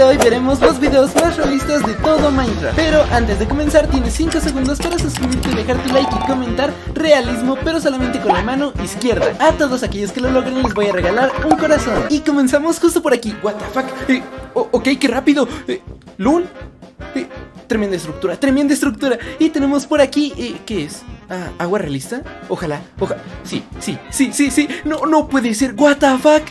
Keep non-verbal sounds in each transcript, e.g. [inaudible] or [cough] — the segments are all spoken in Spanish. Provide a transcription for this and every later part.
de hoy veremos los videos más realistas de todo Minecraft. Pero antes de comenzar tienes 5 segundos para suscribirte, dejar tu like y comentar realismo pero solamente con la mano izquierda. A todos aquellos que lo logren les voy a regalar un corazón. Y comenzamos justo por aquí, what the fuck eh, Ok, qué rápido. Eh, LUL eh, Tremenda estructura, tremenda estructura. Y tenemos por aquí, eh, ¿qué es? Ah, ¿Agua realista? Ojalá, ojalá Sí, sí, sí, sí, sí. No, no puede ser, what the fuck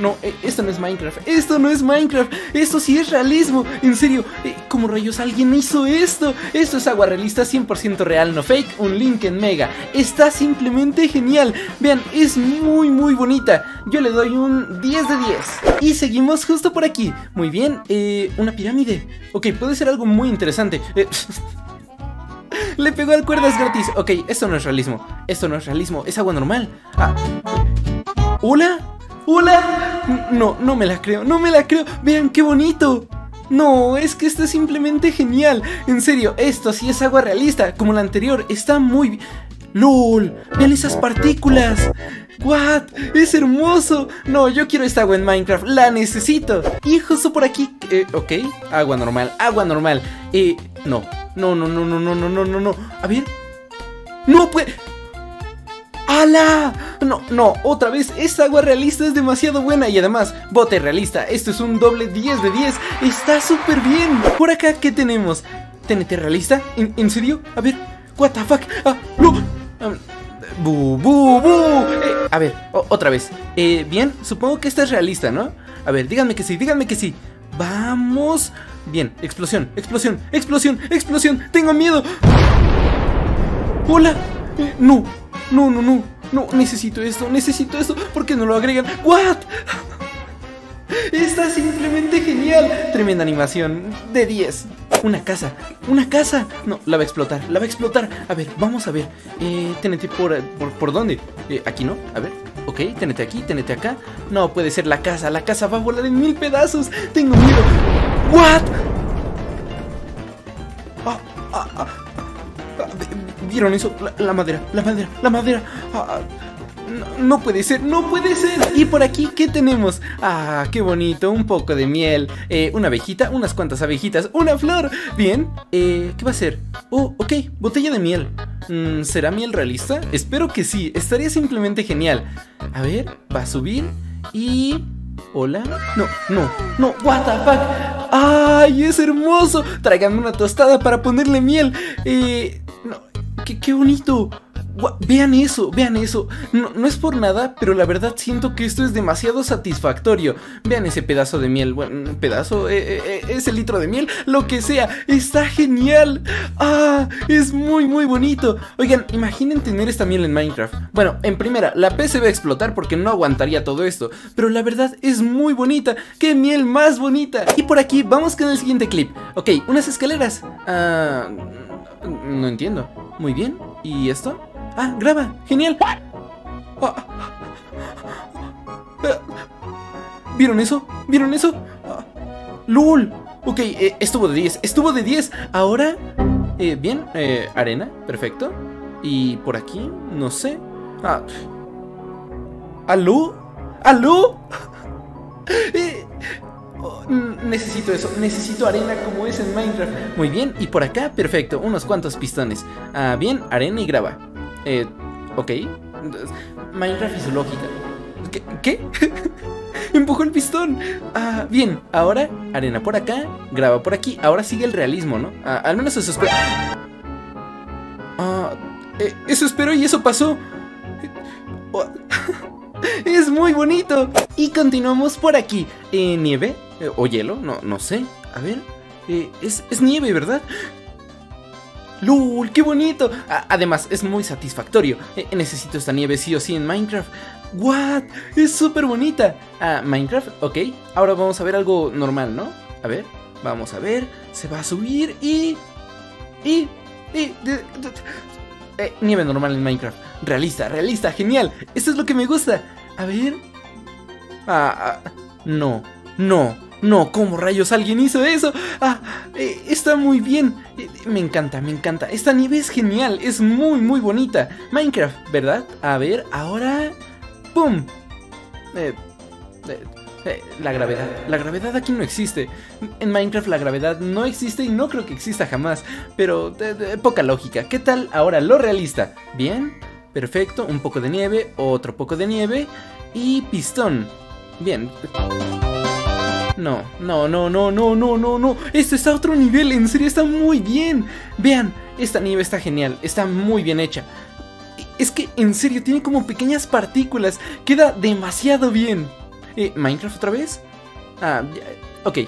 no, eh, esto no es Minecraft, esto no es Minecraft, esto sí es realismo, en serio, eh, ¿cómo rayos alguien hizo esto? Esto es agua realista 100% real, no fake, un link en Mega, está simplemente genial, vean, es muy muy bonita, yo le doy un 10 de 10, y seguimos justo por aquí, muy bien, eh, una pirámide, ok, puede ser algo muy interesante, eh, [laughs] Le pegó al cuerdas gratis. Ok, esto no es realismo. Esto no es realismo. Es agua normal. Ah. ¿Hola? ¡Hola! No, no me la creo, no me la creo. Vean qué bonito. No, es que esto es simplemente genial. En serio, esto sí es agua realista, como la anterior. Está muy... ¡Lol! ¡Vean esas partículas! ¡What! ¡Es hermoso! No, yo quiero esta agua en Minecraft, la necesito. Y justo por aquí... Eh, ok, agua normal, agua normal. Eh, no. No, no, no, no, no, no, no, no, no. A ver. ¡No puede! ¡Hala! No, no, otra vez, esta agua realista es demasiado buena y además, bote realista, esto es un doble 10 de 10, está súper bien. Por acá, ¿qué tenemos? ¿TNT realista? ¿En, ¿En, serio? A ver, what the fuck? Ah, no. Bu, bu, bu. Eh, a ver, otra vez. Eh, bien, supongo que esta es realista, ¿no? A ver, díganme que sí, díganme que sí. Vamos. Bien, explosión, explosión, explosión, explosión. Tengo miedo. Hola. No, no, no, no. No, necesito esto, necesito esto. ¿Por qué no lo agregan? ¿What? Está simplemente genial. Tremenda animación. De 10. Una casa. Una casa. No, la va a explotar. La va a explotar. A ver, vamos a ver. Eh, tenete por, por, por dónde. Eh, aquí no. A ver. Ok, tenete aquí, tenete acá. No puede ser la casa. La casa va a volar en mil pedazos. Tengo miedo. ¿What? La, madera, la madera, la madera. Ah, no, puede ser, no puede ser. Y por aquí, ¿qué tenemos? Ah, qué bonito, un poco de miel, eh, una abejita, unas cuantas abejitas, una flor. Bien, eh, ¿qué va a ser? Oh, ok, botella de miel. Mm, ¿Será miel realista? Espero que sí, estaría simplemente genial. A ver, va a subir y... ¿Hola? No, no, no, what the fuck ¡Ay, es hermoso! Tráiganme una tostada para ponerle miel Eh, no, qué, bonito Vean eso, vean eso. No, es por nada, pero la verdad siento que esto es demasiado satisfactorio. Vean ese pedazo de miel. Bueno, pedazo, eh, eh, ese litro de miel, lo que sea. Está genial. Ah, es muy, muy bonito. Oigan, imaginen tener esta miel en Minecraft. Bueno, en primera, la PC va a explotar porque no aguantaría todo esto. Pero la verdad es muy bonita. ¡Qué miel más bonita! Y por aquí vamos con el siguiente clip. Ok, unas escaleras. Ah, no entiendo. Muy bien. ¿Y esto? Ah, graba, genial. Ah. ¿Vieron eso? ¿Vieron eso? Ah. ¡Lul! Ok, eh, estuvo de 10, estuvo de 10. Ahora, eh, bien, eh, arena, perfecto. Y por aquí, no sé. Ah. ¿Aló? ¿Aló? [laughs] Eh, oh, necesito eso, necesito arena como es en Minecraft. Muy bien, y por acá, perfecto, unos cuantos pistones. Ah, bien, arena y grava. Eh, ok. Minecraft y su lógica. ¿Qué? [laughs] Empujó el pistón. Ah, bien. Ahora, arena por acá, graba por aquí. Ahora sigue el realismo, ¿no? Ah, al menos eso espero. Ah, eh, eso espero y eso pasó. [laughs] es muy bonito. Y continuamos por aquí. Eh, ¿Nieve? Eh, ¿O hielo? No, no sé. A ver. Eh, es, es nieve, ¿verdad? ¡Lul! ¡Qué bonito! Además, es muy satisfactorio. Eh, necesito esta nieve sí o sí en Minecraft. ¿What? Es súper bonita. Ah, Minecraft, ok. Ahora vamos a ver algo normal, ¿no? A ver, vamos a ver. Se va a subir y... Y... y nieve normal en Minecraft. Realista, realista, genial. Esto es lo que me gusta. A ver... Ah, ah no, no. No, ¿cómo rayos alguien hizo eso? Ah, eh, está muy bien. Eh, me encanta, me encanta. Esta nieve es genial, es muy, muy bonita. Minecraft, ¿verdad? A ver, ahora... ¡Pum! Eh, Eh, la gravedad. La gravedad aquí no existe. En Minecraft la gravedad no existe y no creo que exista jamás. Pero poca lógica. ¿Qué tal ahora lo realista? Bien, perfecto. Un poco de nieve, otro poco de nieve y pistón. Bien. No, no, no, no, no, no, no, no. Esto está a otro nivel, en serio está muy bien. Vean, esta nieve está genial, está muy bien hecha. Es que en serio tiene como pequeñas partículas, queda demasiado bien. Eh, ¿Minecraft otra vez? Ah, ok.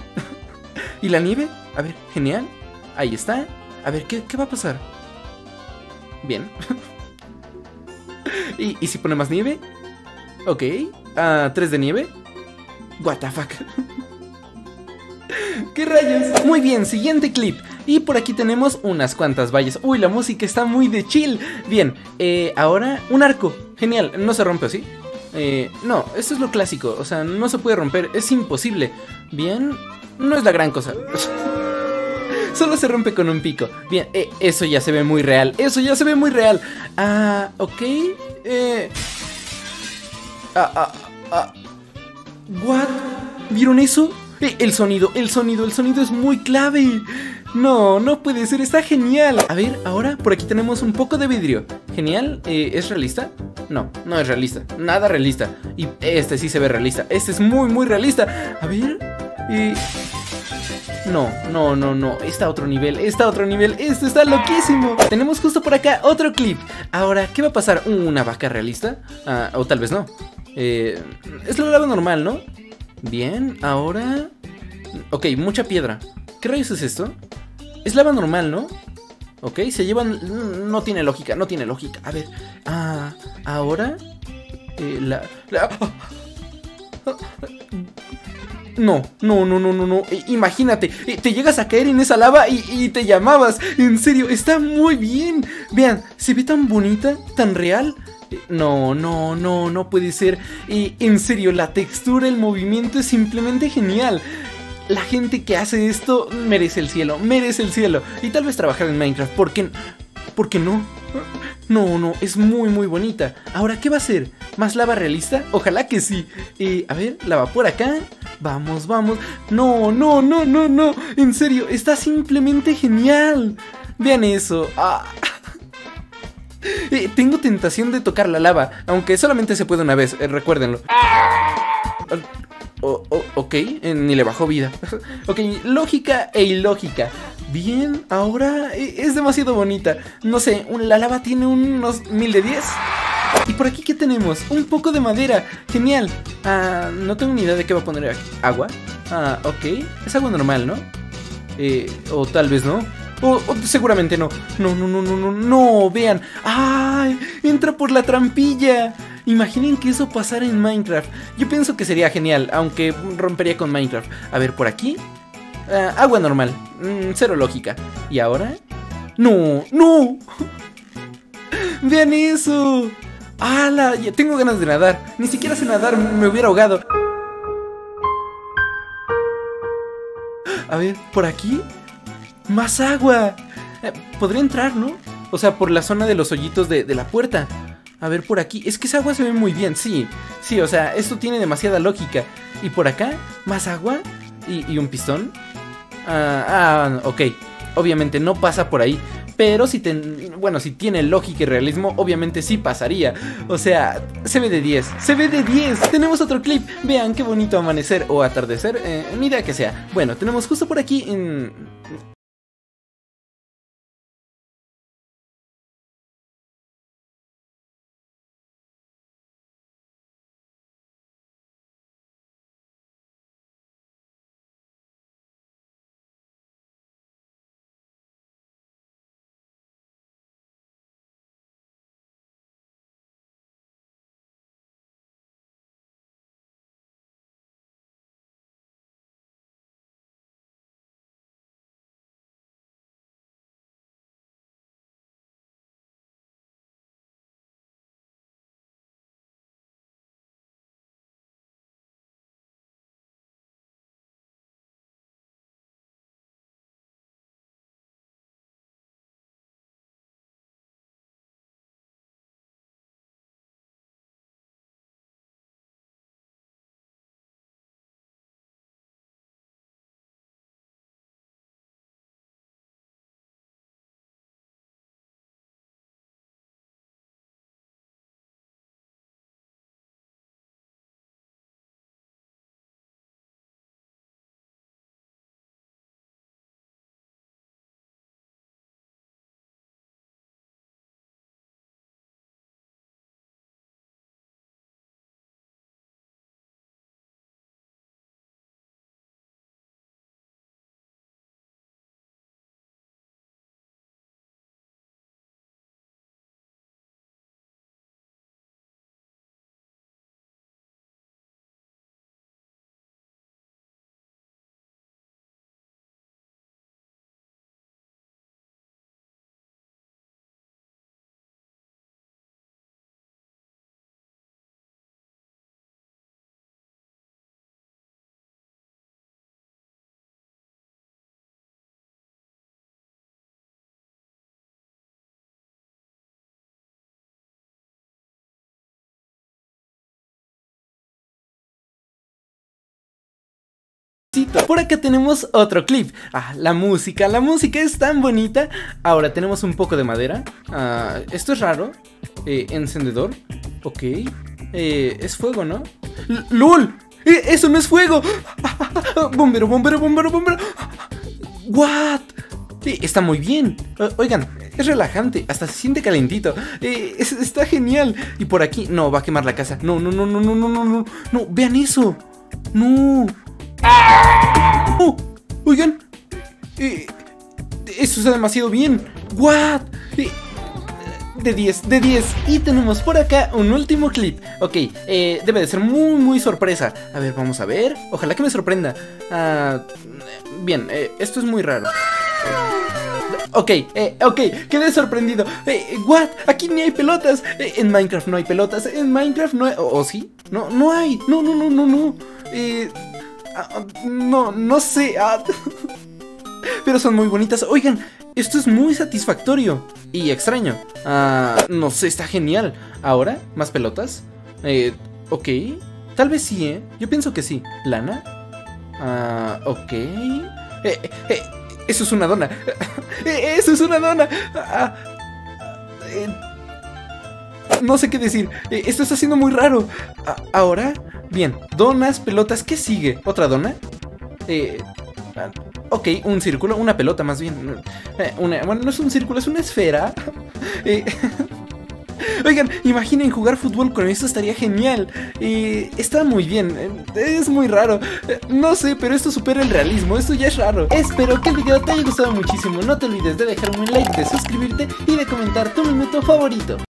[laughs] ¿Y la nieve? A ver, genial. Ahí está. A ver, ¿qué, va a pasar? Bien. [laughs] ¿Y, ¿Y si pone más nieve? Ok. Ah, ¿tres de nieve? What the fuck. [laughs] ¿Qué rayos? Muy bien, siguiente clip. Y por aquí tenemos unas cuantas vallas. Uy, la música está muy de chill. Bien, eh, ahora un arco. Genial, no se rompe, ¿sí? Eh, no, esto es lo clásico. O sea, no se puede romper, es imposible. Bien, no es la gran cosa. [laughs] Solo se rompe con un pico. Bien, eh, eso ya se ve muy real. Eso ya se ve muy real. Ah, ok. Eh. Ah, ah, ah. ¿What? ¿Vieron eso? El sonido, el sonido, el sonido es muy clave. No, no puede ser, está genial. A ver, ahora por aquí tenemos un poco de vidrio. Genial, eh, ¿es realista? No, no es realista, nada realista. Y este sí se ve realista, este es muy, muy realista. A ver, eh... No, no, no, no, está a otro nivel, está a otro nivel, esto está loquísimo. Tenemos justo por acá otro clip. Ahora, ¿qué va a pasar? ¿Una vaca realista? Ah, o tal vez no. Eh, es lo lado normal, ¿no? Bien, ahora... Ok, mucha piedra. ¿Qué rayos es esto? Es lava normal, ¿no? Ok, se llevan... No tiene lógica, no tiene lógica. A ver, ah, ahora... Eh, la... No, no, no, no, no, no. Eh, imagínate, te llegas a caer en esa lava y, y, te llamabas. En serio, está muy bien. Vean, se ve tan bonita, tan real. No, no, no, no puede ser. Y en serio, la textura, el movimiento es simplemente genial. La gente que hace esto merece el cielo, merece el cielo. Y tal vez trabajar en Minecraft, ¿por qué, ¿por qué no? No, no, es muy, muy bonita. Ahora, ¿qué va a ser? ¿Más lava realista? Ojalá que sí. Eh, a ver, lava por acá. Vamos, vamos. No, no, no, no, no. En serio, está simplemente genial. Vean eso. Ah. Eh, tengo tentación de tocar la lava, aunque solamente se puede una vez, eh, recuérdenlo. ok, eh, ni le bajó vida. [laughs] ok, lógica e ilógica. Bien, ahora es demasiado bonita. No sé, la lava tiene unos mil de diez. Y por aquí, ¿qué tenemos? Un poco de madera. Genial. Ah, no tengo ni idea de qué va a poner aquí. ¿Agua? Ah, ok. Es agua normal, ¿no? o tal vez no. Oh, seguramente no. No, no, no, no, no, no. Vean. ¡Ay! Entra por la trampilla. Imaginen que eso pasara en Minecraft. Yo pienso que sería genial, aunque rompería con Minecraft. A ver, por aquí. Ah, agua normal. Mm, cero lógica. ¿Y ahora? ¡No! ¡No! [laughs] ¡Vean eso! ¡Hala! Tengo ganas de nadar. Ni siquiera sé nadar, me hubiera ahogado. A ver, ¿por aquí? ¡Más agua! Eh, podría entrar, ¿no? O sea, por la zona de los hoyitos de, la puerta. A ver, por aquí. Es que esa agua se ve muy bien, sí. Sí, o sea, esto tiene demasiada lógica. Y por acá, más agua y, un pistón. Ah, ah, ok. Obviamente no pasa por ahí. Pero si ten, bueno, si tiene lógica y realismo, obviamente sí pasaría. O sea, se ve de 10. Se ve de 10. Tenemos otro clip. Vean qué bonito amanecer o atardecer. Eh, ni idea que sea. Bueno, tenemos justo por aquí en... Por acá tenemos otro clip. Ah, la música, la música es tan bonita. Ahora tenemos un poco de madera. Ah, esto es raro. Eh, encendedor. Ok. Eh, es fuego, ¿no? L ¡Lul! Eh, ¡Eso no es fuego! [laughs] ¡Bombero, bombero, bombero, bombero! ¿What? está muy bien. oigan, es relajante, hasta se siente calentito. está genial. Y por aquí, no, va a quemar la casa. No, no, no, no, no, no, no, no. No, vean eso. No. ¡Oh! Oigan, eh, eso está demasiado bien. ¿What? Eh, de 10, de 10. Y tenemos por acá un último clip. Ok, eh, debe de ser muy, muy sorpresa. A ver, vamos a ver. Ojalá que me sorprenda. Ah, bien, esto es muy raro. Ok, ok, quedé sorprendido. ¿What? Aquí ni hay pelotas. en Minecraft no hay pelotas. En Minecraft no hay. ¿O sí? No, no hay. No, no, no, no, no. Eh, Ah, no, no sé. Ah. [laughs] pero son muy bonitas. Oigan, esto es muy satisfactorio y extraño. Ah, no sé, está genial. Ahora, más pelotas. Eh, ok. Tal vez sí, ¿eh? Yo pienso que sí. ¿Lana? Ah, ok. Eh, eh, eso es una dona. [laughs] eso es una dona. no sé qué decir. esto está siendo muy raro. ahora Bien, donas, pelotas, ¿qué sigue? ¿Otra dona? Eh, ah, ok, un círculo, una pelota más bien. Eh, bueno, no es un círculo, es una esfera. [laughs] Eh, [laughs] oigan, imaginen jugar fútbol con esto estaría genial. Eh, está muy bien, es muy raro. no sé, pero esto supera el realismo, esto ya es raro. Espero que el video te haya gustado muchísimo. No te olvides de dejarme un like, de suscribirte y de comentar tu minuto favorito.